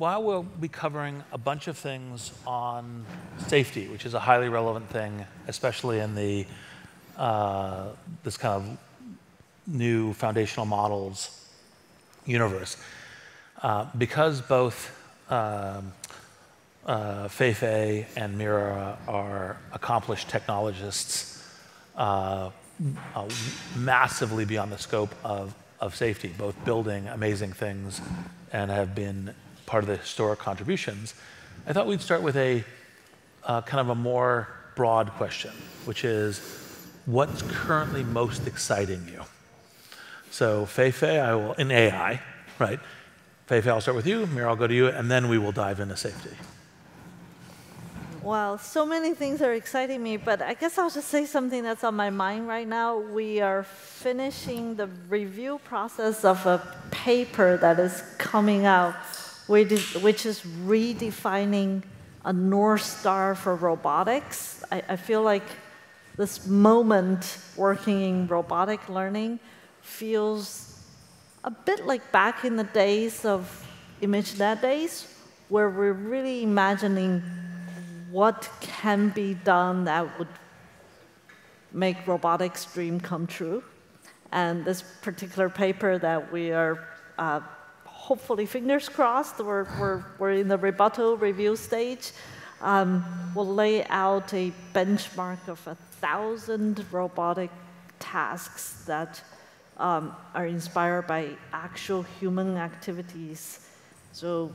while we'll be covering a bunch of things on safety, which is a highly relevant thing, especially in the uh, this kind of new foundational models universe, uh, because both um, uh, Fei and Mira are accomplished technologists, uh, uh, massively beyond the scope of, of safety, both building amazing things and have been part of the historic contributions. I thought we'd start with a uh, kind of a more broad question, which is what's currently most exciting you? So Fei Fei, I will, in AI, right? Fei Fei, I'll start with you. Mira, I'll go to you, and then we will dive into safety. Well, so many things are exciting me, but I guess I'll just say something that's on my mind right now. We are finishing the review process of a paper that is coming out, which is, redefining a North Star for robotics. I, I feel like this moment working in robotic learning feels a bit like back in the days of ImageNet days, where we're really imagining what can be done that would make robotics dream come true. And this particular paper that we are uh, hopefully, fingers crossed, we're, we're, we're in the rebuttal review stage, um, will lay out a benchmark of a thousand robotic tasks that um, are inspired by actual human activities. So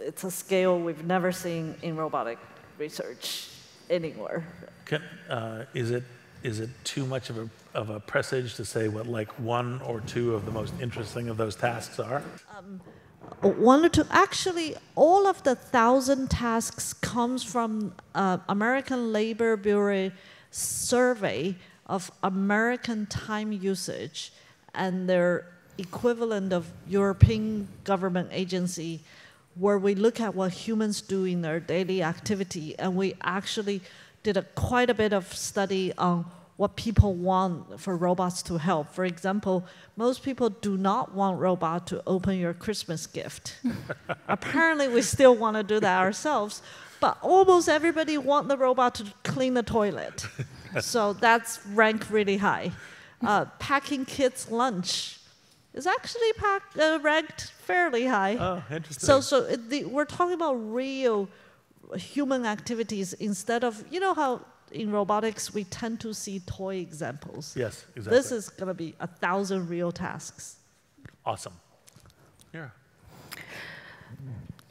it's a scale we've never seen in robotic research anywhere. Can, uh, is it is it too much of a of a presage to say what like one or two of the most interesting of those tasks are? Um, one or two. Actually, all of the thousand tasks comes from uh, American Labor Bureau survey of American time usage and their equivalent of European government agency where we look at what humans do in their daily activity, and we actually did a, quite a bit of study on what people want for robots to help. For example, most people do not want robot to open your Christmas gift. Apparently, we still want to do that ourselves, but almost everybody want the robot to clean the toilet. so that's ranked really high. Uh, packing kids' lunch is actually packed, uh, ranked fairly high. Oh, interesting. So, so the, we're talking about real human activities instead of, you know how in robotics we tend to see toy examples. Yes, exactly. This is going to be a thousand real tasks. Awesome. Yeah.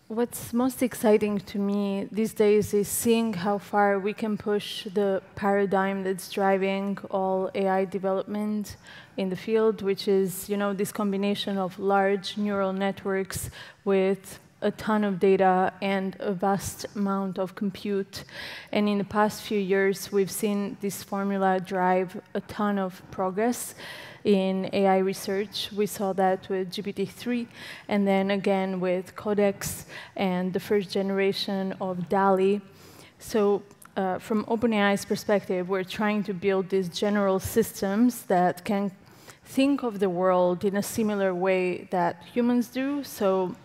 What's most exciting to me these days is seeing how far we can push the paradigm that's driving all AI development in the field, which is you know this combination of large neural networks with a ton of data and a vast amount of compute. And in the past few years, we've seen this formula drive a ton of progress in AI research. We saw that with GPT-3, and then again with Codex and the first generation of DALL-E. So uh, from OpenAI's perspective, we're trying to build these general systems that can think of the world in a similar way that humans do. So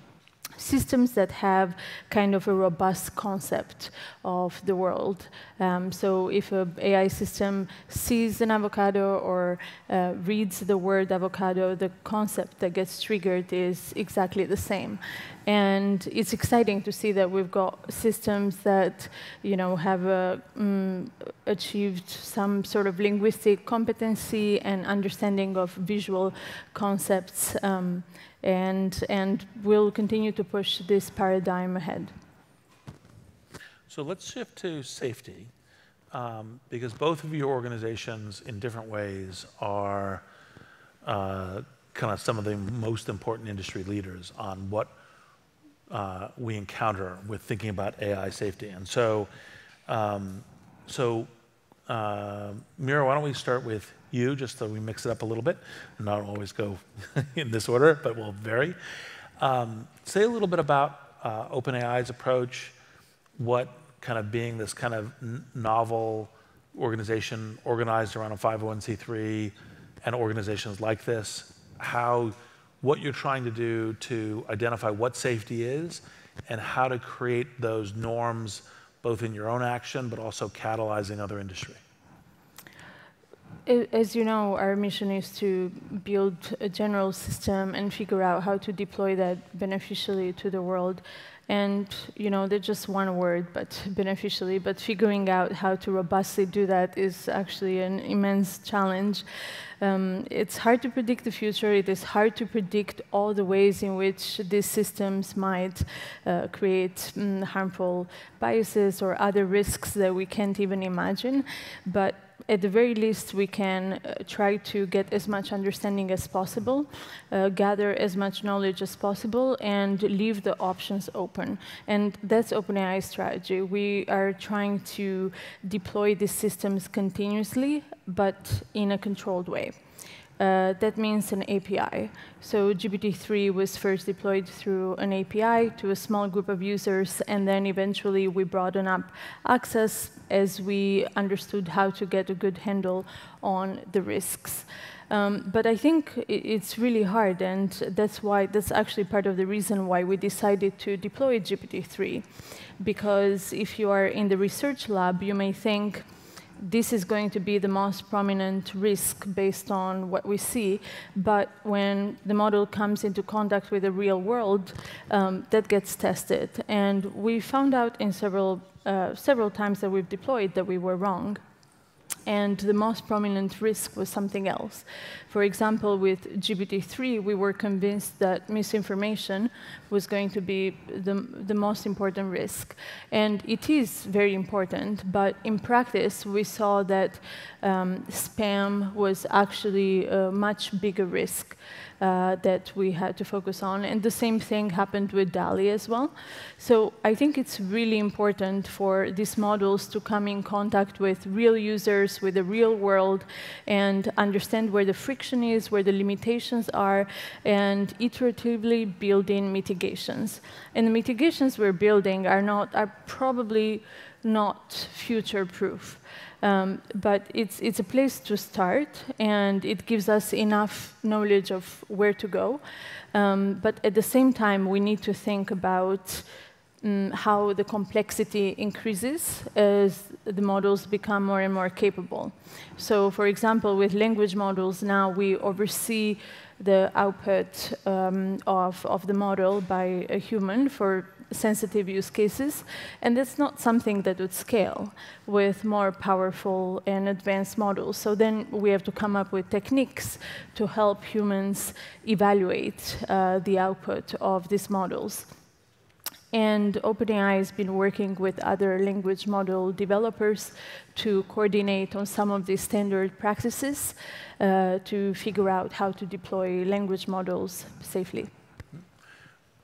systems that have kind of a robust concept of the world. Um, so if an AI system sees an avocado or uh, reads the word avocado, the concept that gets triggered is exactly the same. And it's exciting to see that we've got systems that you know, have uh, mm, achieved some sort of linguistic competency and understanding of visual concepts. Um, and, and we'll continue to push this paradigm ahead. So let's shift to safety, um, because both of your organizations, in different ways, are uh, kind of some of the most important industry leaders on what uh, we encounter with thinking about AI safety. And so, um, so uh, Mira, why don't we start with you, just so we mix it up a little bit, not always go in this order, but we'll vary. Um, say a little bit about uh, OpenAI's approach, what kind of being this kind of novel organization organized around a 501c3 and organizations like this, how what you're trying to do to identify what safety is and how to create those norms both in your own action but also catalyzing other industry? As you know, our mission is to build a general system and figure out how to deploy that beneficially to the world. And you know, they're just one word, but beneficially. But figuring out how to robustly do that is actually an immense challenge. Um, it's hard to predict the future. It is hard to predict all the ways in which these systems might uh, create mm, harmful biases or other risks that we can't even imagine. But at the very least, we can uh, try to get as much understanding as possible, uh, gather as much knowledge as possible, and leave the options open. And that's OpenAI's strategy. We are trying to deploy these systems continuously, but in a controlled way. Uh, that means an API. So GPT-3 was first deployed through an API to a small group of users, and then eventually we broadened up access as we understood how to get a good handle on the risks. Um, but I think it's really hard, and that's why that's actually part of the reason why we decided to deploy GPT-3. Because if you are in the research lab, you may think, this is going to be the most prominent risk based on what we see. But when the model comes into contact with the real world, um, that gets tested. And we found out in several, uh, several times that we've deployed that we were wrong and the most prominent risk was something else. For example, with GPT-3, we were convinced that misinformation was going to be the, the most important risk. And it is very important, but in practice, we saw that um, spam was actually a much bigger risk uh, that we had to focus on. And the same thing happened with DALL-E as well. So I think it's really important for these models to come in contact with real users, with the real world, and understand where the friction is, where the limitations are, and iteratively build in mitigations. And the mitigations we're building are not are probably not future-proof. Um, but it's, it's a place to start, and it gives us enough knowledge of where to go. Um, but at the same time, we need to think about um, how the complexity increases as the models become more and more capable. So for example, with language models now, we oversee the output um, of, of the model by a human for sensitive use cases, and that's not something that would scale with more powerful and advanced models. So then we have to come up with techniques to help humans evaluate uh, the output of these models. And OpenAI has been working with other language model developers to coordinate on some of these standard practices uh, to figure out how to deploy language models safely.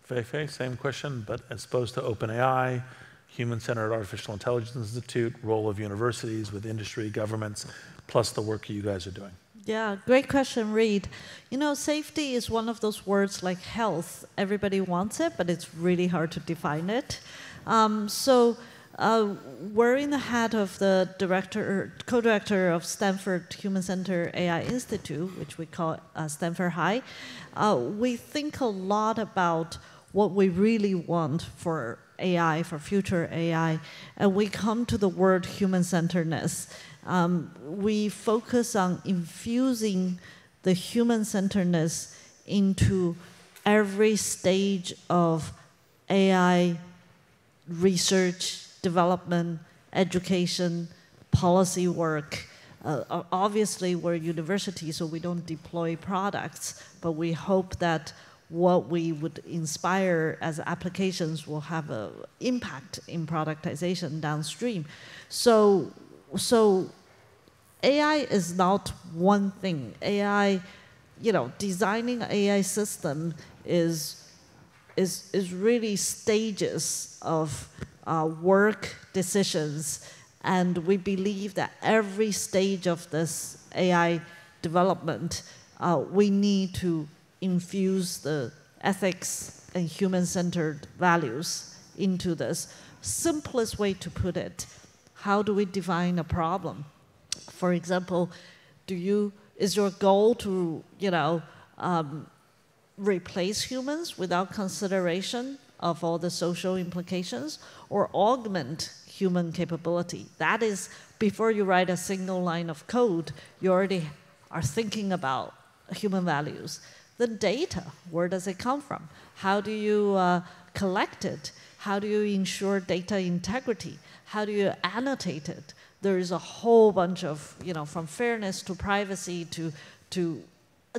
Fei Fei, same question, but as opposed to OpenAI, Human-Centered Artificial Intelligence Institute, role of universities with industry, governments, plus the work you guys are doing. Yeah, great question, Reid. You know, safety is one of those words like health. Everybody wants it, but it's really hard to define it. Um, so uh, we're in the head of the director, co-director of Stanford Human Center AI Institute, which we call uh, Stanford HAI. Uh, we think a lot about what we really want for AI, for future AI, and we come to the word human-centeredness. Um, we focus on infusing the human-centeredness into every stage of AI research, development, education, policy work. Uh, obviously, we're a university, so we don't deploy products, but we hope that what we would inspire as applications will have an impact in productization downstream. So, so AI is not one thing. AI, you know, designing AI system is, is, is really stages of uh, work decisions. And we believe that every stage of this AI development, uh, we need to infuse the ethics and human-centered values into this. Simplest way to put it, how do we define a problem? For example, do you, is your goal to, you know, um, replace humans without consideration of all the social implications or augment human capability. That is, before you write a single line of code, you already are thinking about human values. The data, where does it come from? How do you uh, collect it? How do you ensure data integrity? How do you annotate it? There is a whole bunch of, you know, from fairness to privacy to, to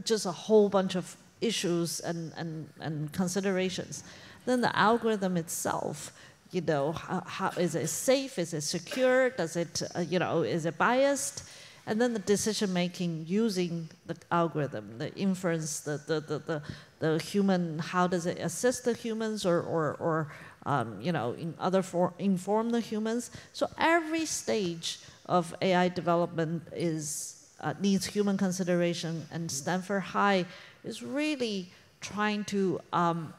just a whole bunch of issues and, and, and considerations. Then the algorithm itself, you know, how, how is it safe? Is it secure? Does it, uh, you know, is it biased? And then the decision making using the algorithm, the inference, the, the, the, the, the human, how does it assist the humans or, or, or um, you know, in other for, inform the humans. So every stage of AI development is, uh, needs human consideration and Stanford HAI is really trying to um,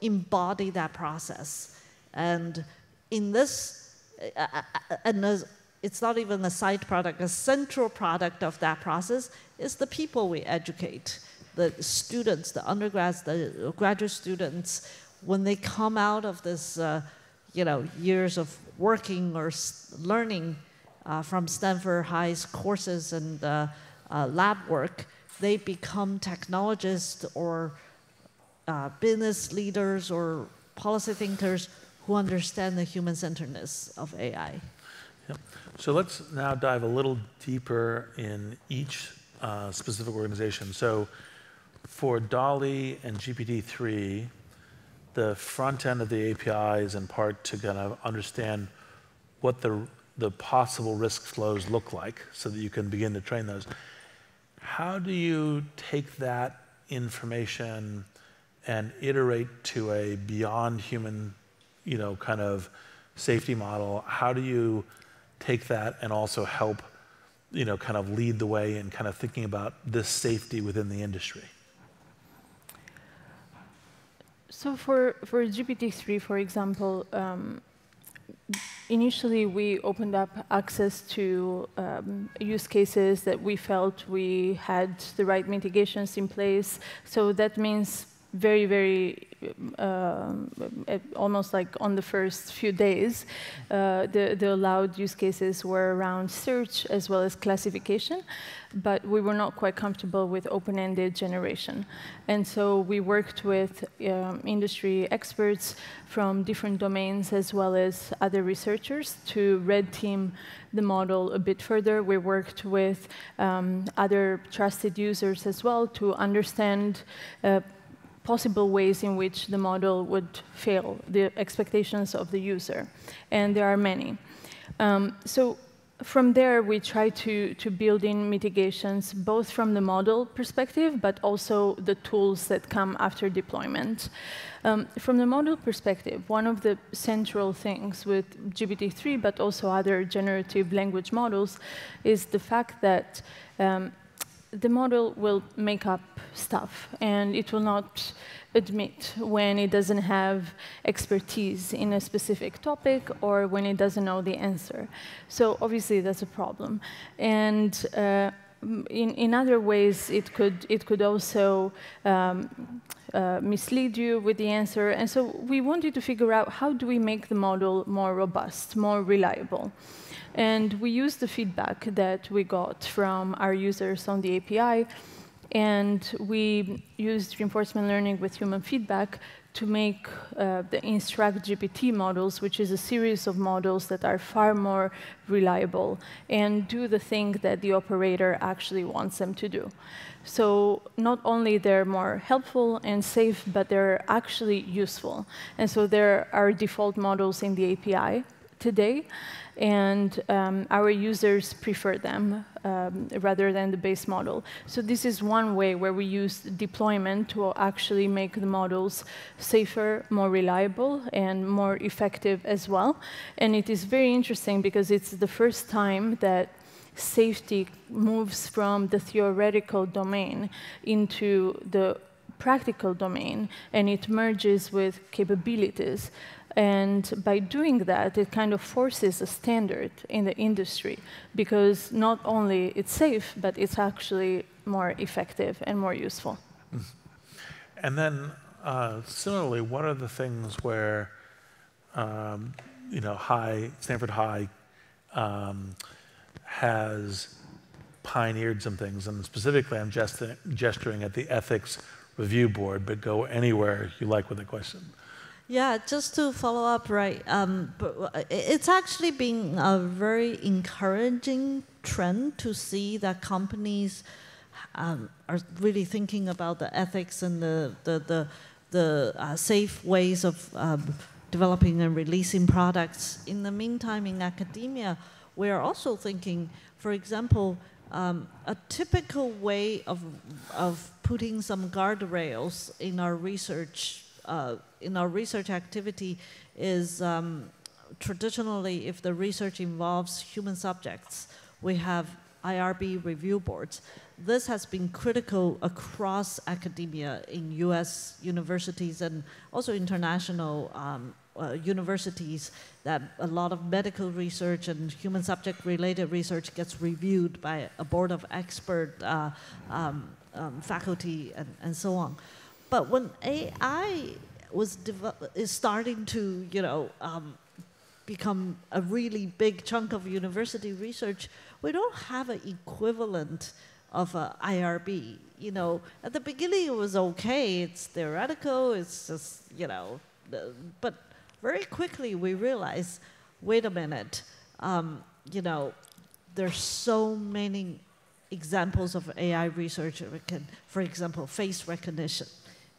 embody that process. And in this, uh, uh, uh and it's not even a side product, a central product of that process is the people we educate, the students, the undergrads, the graduate students, when they come out of this, uh, you know, years of working or learning uh, from Stanford HAI's courses and uh, uh lab work, they become technologists or uh, business leaders or policy thinkers who understand the human centeredness of AI. Yep. So let's now dive a little deeper in each uh, specific organization. So for DALL-E and GPT-3, the front end of the API is in part to kind of understand what the, the possible risk flows look like so that you can begin to train those. How do you take that information and iterate to a beyond human, you know, kind of safety model? How do you take that and also help, you know, kind of lead the way in kind of thinking about this safety within the industry? So for, for GPT-3, for example, um, initially we opened up access to um, use cases that we felt we had the right mitigations in place. So that means very, very uh, almost like on the first few days, uh, the, the allowed use cases were around search as well as classification, but we were not quite comfortable with open-ended generation. And so we worked with um, industry experts from different domains as well as other researchers to red team the model a bit further. We worked with um, other trusted users as well to understand uh, possible ways in which the model would fail the expectations of the user. And there are many. Um, so from there, we try to, to build in mitigations, both from the model perspective, but also the tools that come after deployment. Um, from the model perspective, one of the central things with GPT-3, but also other generative language models, is the fact that um, the model will make up stuff, and it will not admit when it doesn't have expertise in a specific topic or when it doesn't know the answer. So obviously that's a problem. And uh, in, in other ways, it could, it could also um, uh, mislead you with the answer. And so we wanted to figure out how do we make the model more robust, more reliable. And we used the feedback that we got from our users on the API, and we used reinforcement learning with human feedback to make uh, the Instruct GPT models, which is a series of models that are far more reliable and do the thing that the operator actually wants them to do. So not only they're more helpful and safe, but they're actually useful. And so there are default models in the API today and um, our users prefer them um, rather than the base model. So this is one way where we use deployment to actually make the models safer, more reliable, and more effective as well. And it is very interesting because it's the first time that safety moves from the theoretical domain into the practical domain, and it merges with capabilities. And by doing that, it kind of forces a standard in the industry because not only it's safe, but it's actually more effective and more useful. And then uh, similarly, what are the things where, um, you know, HAI, Stanford HAI um, has pioneered some things, and specifically I'm gesturing at the ethics review board, but go anywhere you like with the question. Yeah, just to follow up, right? Um, but uh, it's actually been a very encouraging trend to see that companies um, are really thinking about the ethics and the the the, the uh, safe ways of um, developing and releasing products. In the meantime, in academia, we are also thinking, for example, um, a typical way of of putting some guardrails in our research uh, in our research activity is um, traditionally, if the research involves human subjects, we have IRB review boards. This has been critical across academia in US universities and also international um, uh, universities that a lot of medical research and human subject related research gets reviewed by a board of expert uh, um, um, faculty and, and so on. But when AI was is starting to, you know, um, become a really big chunk of university research, we don't have an equivalent of a IRB. You know, at the beginning it was okay, it's theoretical, it's just, you know, but very quickly we realized, wait a minute, um, you know, there's so many examples of AI research. For example, face recognition.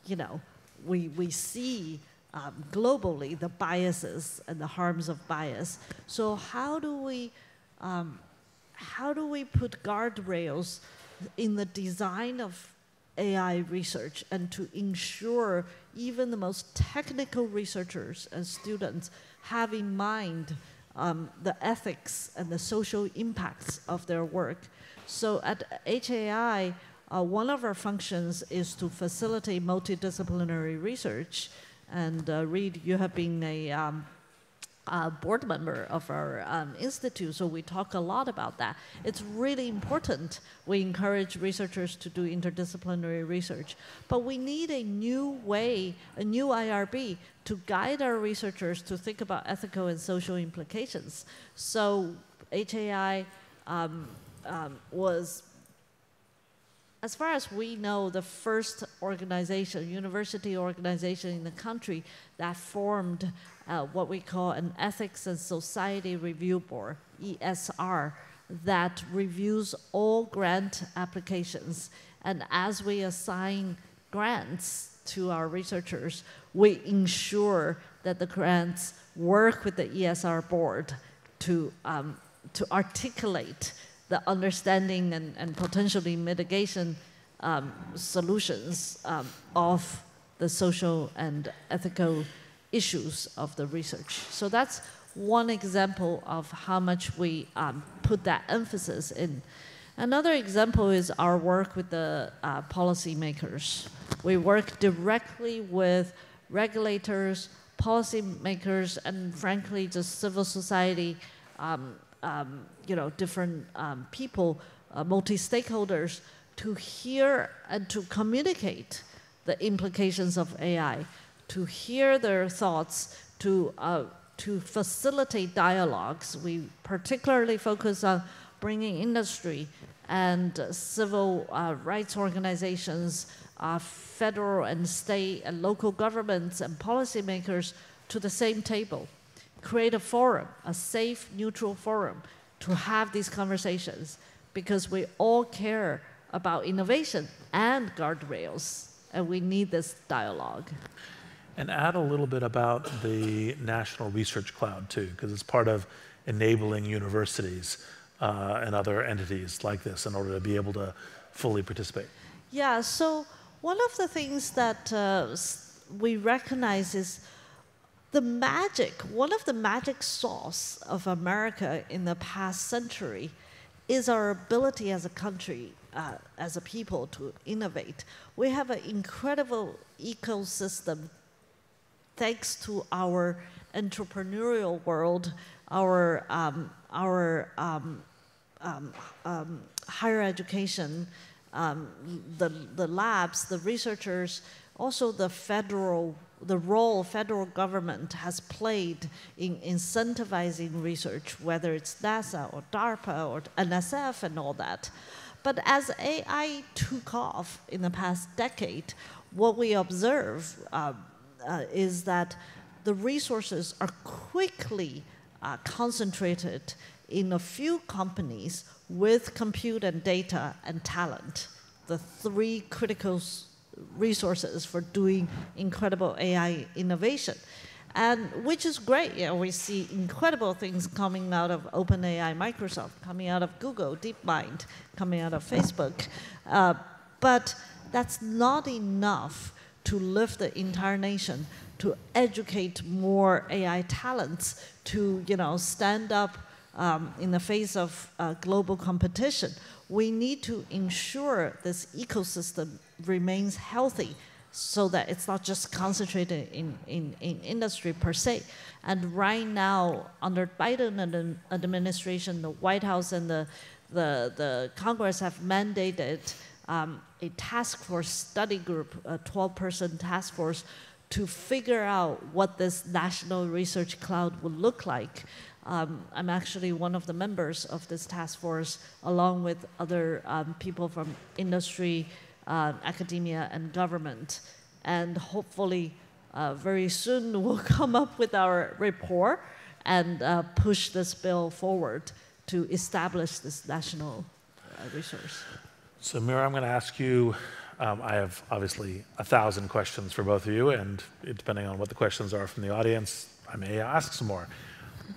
You know, we, we see um, globally the biases and the harms of bias. So how do we, um, how do we put guardrails in the design of AI research and to ensure even the most technical researchers and students have in mind um, the ethics and the social impacts of their work. So at HAI, uh, one of our functions is to facilitate multidisciplinary research. And uh, Reid, you have been a um, uh, board member of our um, institute, so we talk a lot about that. It's really important. We encourage researchers to do interdisciplinary research, but we need a new way, a new IRB to guide our researchers to think about ethical and social implications. So HAI um, um, was as far as we know, the first organization, university organization in the country that formed uh, what we call an Ethics and Society Review Board, ESR, that reviews all grant applications. And as we assign grants to our researchers, we ensure that the grants work with the ESR board to, um, to articulate the understanding and, and potentially mitigation um, solutions um, of the social and ethical issues of the research. So that's one example of how much we um, put that emphasis in. Another example is our work with the uh, policymakers. We work directly with regulators, policymakers, and frankly, just civil society um, um, you know, different um, people, uh, multi-stakeholders, to hear and to communicate the implications of AI, to hear their thoughts, to, uh, to facilitate dialogues. We particularly focus on bringing industry and civil uh, rights organizations, uh, federal and state and local governments and policymakers to the same table create a forum, a safe, neutral forum to have these conversations because we all care about innovation and guardrails, and we need this dialogue. And add a little bit about the National Research Cloud, too, because it's part of enabling universities uh, and other entities like this in order to be able to fully participate. Yeah, so one of the things that uh, we recognize is the magic, one of the magic sauce of America in the past century is our ability as a country, uh, as a people to innovate. We have an incredible ecosystem thanks to our entrepreneurial world, our, um, our um, um, um higher education, um, the, the labs, the researchers, also the federal the role federal government has played in incentivizing research, whether it's NASA or DARPA or NSF and all that. But as AI took off in the past decade, what we observe uh, uh, is that the resources are quickly uh, concentrated in a few companies with compute and data and talent, the three critical resources for doing incredible AI innovation. And which is great. You know, we see incredible things coming out of OpenAI, Microsoft, coming out of Google, DeepMind, coming out of Facebook. Uh, but that's not enough to lift the entire nation, to educate more AI talents, to you know, stand up um, in the face of uh, global competition. We need to ensure this ecosystem remains healthy so that it's not just concentrated in, in, in industry per se. And right now, under Biden administration, the White House and the, the, the Congress have mandated um, a task force study group, a 12-person task force, to figure out what this national research cloud would look like. Um, I'm actually one of the members of this task force, along with other um, people from industry, uh, academia, and government. And hopefully, uh, very soon, we'll come up with our report and uh, push this bill forward to establish this national uh, resource. So, Mira, I'm going to ask you. Um, I have obviously a thousand questions for both of you, and depending on what the questions are from the audience, I may ask some more.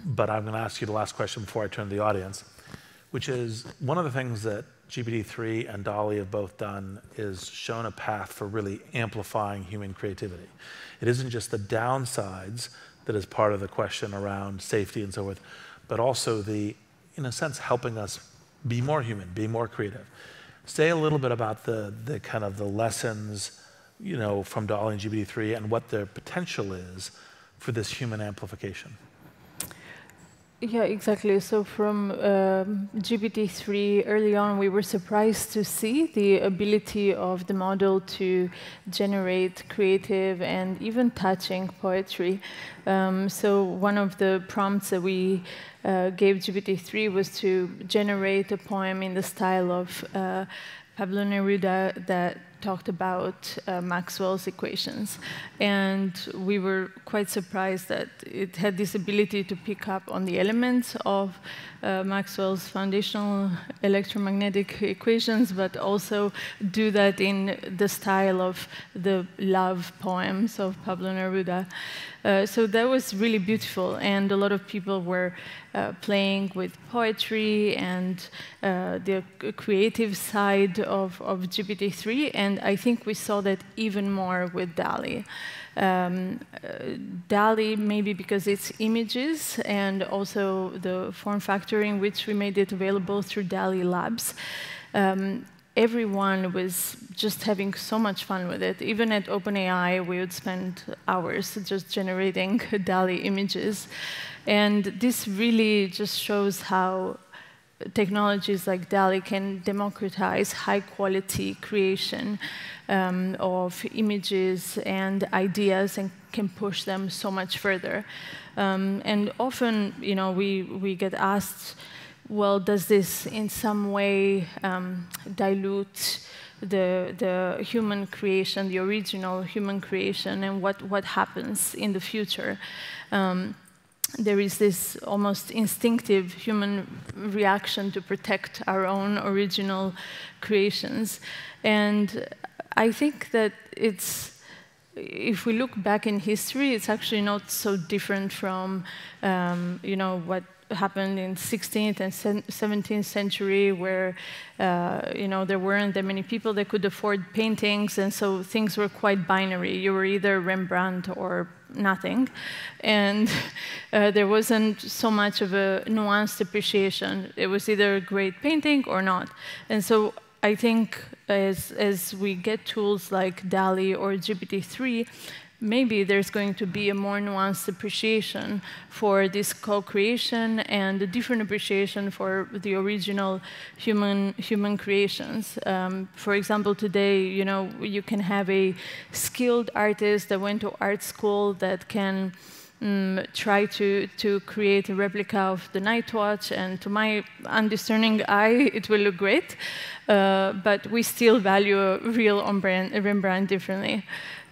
But I'm going to ask you the last question before I turn to the audience, which is one of the things that GPT-3 and DALL-E have both done is shown a path for really amplifying human creativity. It isn't just the downsides that is part of the question around safety and so forth, but also the, in a sense, helping us be more human, be more creative. Say a little bit about the, the kind of the lessons, you know, from DALL-E and GPT-3 and what their potential is for this human amplification. Yeah, exactly. So from um, GPT-3, early on, we were surprised to see the ability of the model to generate creative and even touching poetry. Um, so one of the prompts that we uh, gave GPT-3 was to generate a poem in the style of uh, Pablo Neruda that talked about uh, Maxwell's equations. And we were quite surprised that it had this ability to pick up on the elements of uh, Maxwell's foundational electromagnetic equations, but also do that in the style of the love poems of Pablo Neruda. Uh, so that was really beautiful, and a lot of people were uh, playing with poetry and uh, the creative side of, of GPT-3, and I think we saw that even more with DALL-E. Um, uh, DALL-E, maybe because it's images and also the form factor in which we made it available through DALL-E Labs. Um, everyone was just having so much fun with it. Even at OpenAI, we would spend hours just generating DALL-E images. And this really just shows how technologies like DALL-E can democratize high quality creation um, of images and ideas and can push them so much further. Um, and often, you know, we, we get asked, well, does this in some way um, dilute the, the human creation, the original human creation, and what, what happens in the future? Um, there is this almost instinctive human reaction to protect our own original creations. And I think that it's, if we look back in history, it's actually not so different from, um, you know, what happened in 16th and 17th century where uh, you know there weren't that many people that could afford paintings and so things were quite binary. You were either Rembrandt or nothing. And uh, there wasn't so much of a nuanced appreciation. It was either a great painting or not. And so I think as, as we get tools like DALL-E or GPT-3 maybe there's going to be a more nuanced appreciation for this co-creation and a different appreciation for the original human human creations. Um, for example, today, you know, you can have a skilled artist that went to art school that can um, try to, to create a replica of the Night Watch, and to my undiscerning eye, it will look great. Uh, but we still value real Rembrandt differently.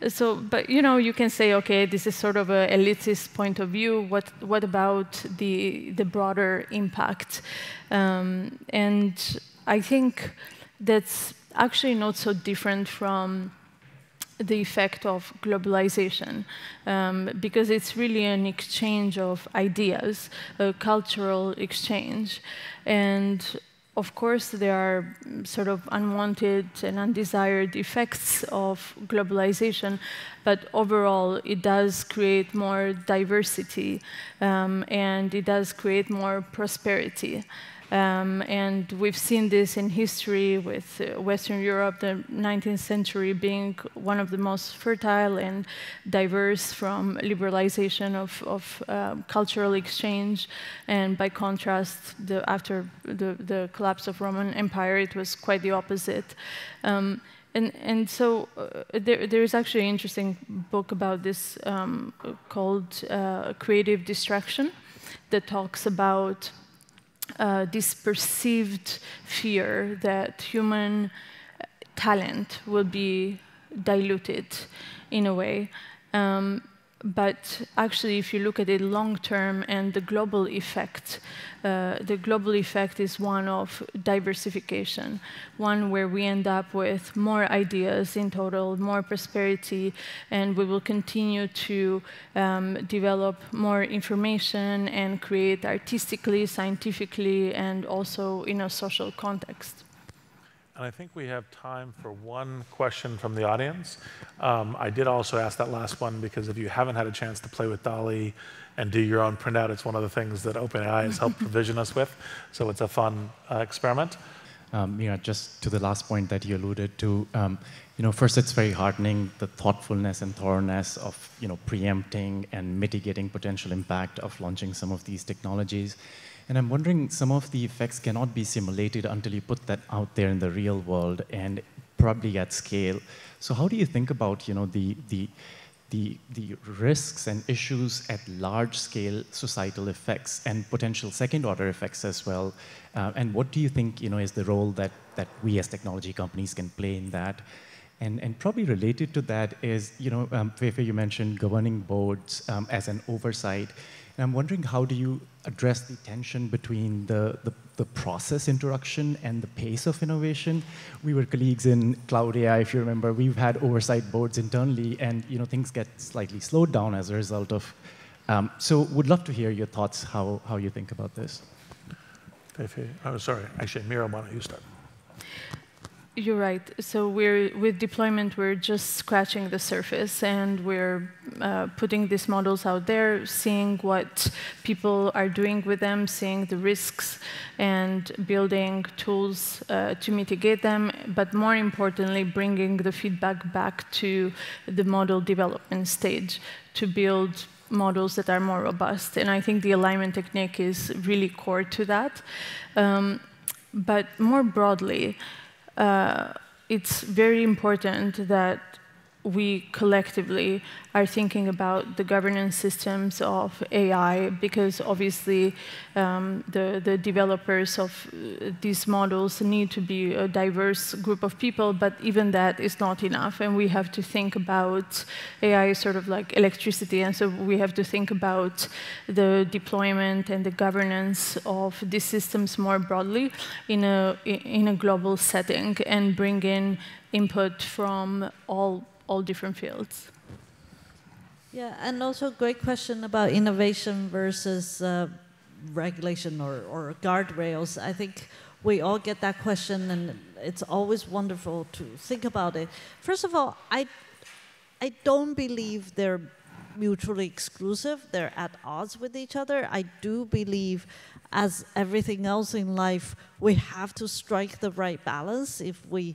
So, but you know, you can say, okay, this is sort of a elitist point of view. What, what about the the broader impact? Um, and I think that's actually not so different from the effect of globalization um, because it's really an exchange of ideas, a cultural exchange. And of course, there are sort of unwanted and undesired effects of globalization, but overall, it does create more diversity um, and it does create more prosperity. Um, and we've seen this in history with uh, Western Europe, the 19th century being one of the most fertile and diverse from liberalization of, of uh, cultural exchange. And by contrast, the, after the, the, collapse of Roman Empire, it was quite the opposite. Um, and, and so uh, there, there is actually an interesting book about this um, called uh, Creative Destruction that talks about uh, this perceived fear that human talent will be diluted in a way. Um, but actually, if you look at it long term and the global effect, uh, the global effect is one of diversification, one where we end up with more ideas in total, more prosperity, and we will continue to um, develop more information and create artistically, scientifically, and also in a social context. And I think we have time for one question from the audience. Um, I did also ask that last one because if you haven't had a chance to play with DALL-E and do your own printout, it's one of the things that OpenAI has helped provision us with. So it's a fun uh, experiment. Um, you know, just to the last point that you alluded to, um, you know, first it's very heartening the thoughtfulness and thoroughness of, you know, preempting and mitigating potential impact of launching some of these technologies. And I'm wondering, some of the effects cannot be simulated until you put that out there in the real world and probably at scale. So how do you think about, you know, the, the, the, the risks and issues at large scale societal effects and potential second order effects as well? Uh, and what do you think, you know, is the role that, that we as technology companies can play in that? And, and probably related to that is, you know, um, Feifei, you mentioned governing boards um, as an oversight. And I'm wondering how do you address the tension between the, the, the, process introduction and the pace of innovation? We were colleagues in Cloud AI, if you remember. We've had oversight boards internally, and you know things get slightly slowed down as a result of. Um, so, would love to hear your thoughts how, how you think about this. Oh, sorry. Actually, Mira, why don't you start? You're right. So we're with deployment, we're just scratching the surface, and we're uh, putting these models out there, seeing what people are doing with them, seeing the risks, and building tools uh, to mitigate them. But more importantly, bringing the feedback back to the model development stage to build models that are more robust. And I think the alignment technique is really core to that. Um, but more broadly Uh, it's very important that we collectively are thinking about the governance systems of AI because obviously um, the, the developers of uh, these models need to be a diverse group of people, but even that is not enough. And we have to think about AI sort of like electricity. And so we have to think about the deployment and the governance of these systems more broadly in a, in a global setting and bring in input from all all different fields. Yeah, and also great question about innovation versus uh, regulation or, or guardrails. I think we all get that question, and it's always wonderful to think about it. First of all, I, I don't believe they're mutually exclusive. They're at odds with each other. I do believe, as everything else in life, we have to strike the right balance. If we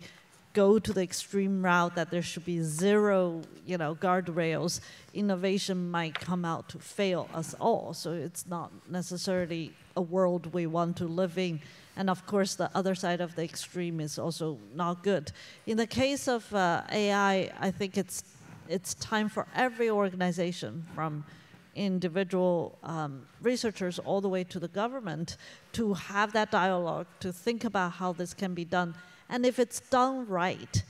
go to the extreme route that there should be zero, you know, guardrails, innovation might come out to fail us all. So it's not necessarily a world we want to live in. And of course, the other side of the extreme is also not good. In the case of uh, AI, I think it's it's time for every organization, from individual um, researchers all the way to the government, to have that dialogue, to think about how this can be done. And if it's done right,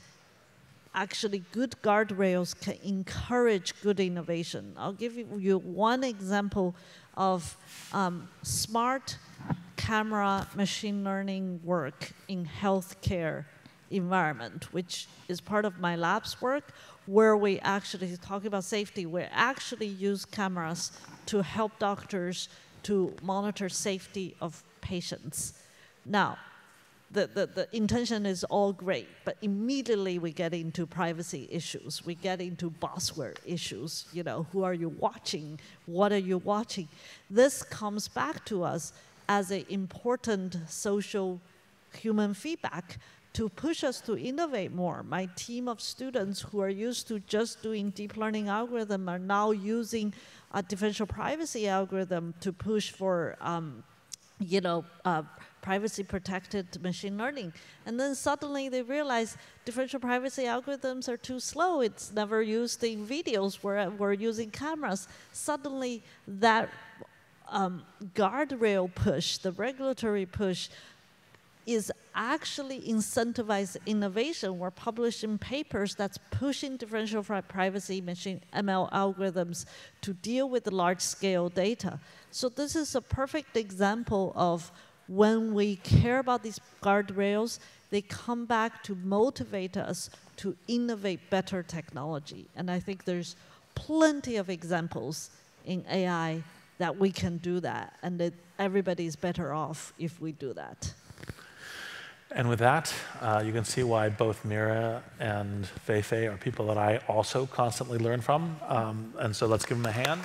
actually good guardrails can encourage good innovation. I'll give you one example of um, smart camera machine learning work in healthcare environment, which is part of my lab's work, where we actually talk about safety. We actually use cameras to help doctors to monitor safety of patients. Now, the, the, the intention is all great, but immediately we get into privacy issues. We get into bossware issues. You know, who are you watching? What are you watching? This comes back to us as an important social human feedback to push us to innovate more. My team of students who are used to just doing deep learning algorithm are now using a differential privacy algorithm to push for, um, you know, uh, privacy protected machine learning. And then suddenly they realize differential privacy algorithms are too slow. It's never used in videos where we're using cameras. Suddenly that um, guardrail push, the regulatory push, is actually incentivize innovation. We're publishing papers that's pushing differential privacy machine ML algorithms to deal with large scale data. So this is a perfect example of when we care about these guardrails, they come back to motivate us to innovate better technology. And I think there's plenty of examples in AI that we can do that, and that everybody's better off if we do that. And with that, uh, you can see why both Mira and Fei Fei are people that I also constantly learn from. Um, and so let's give them a hand.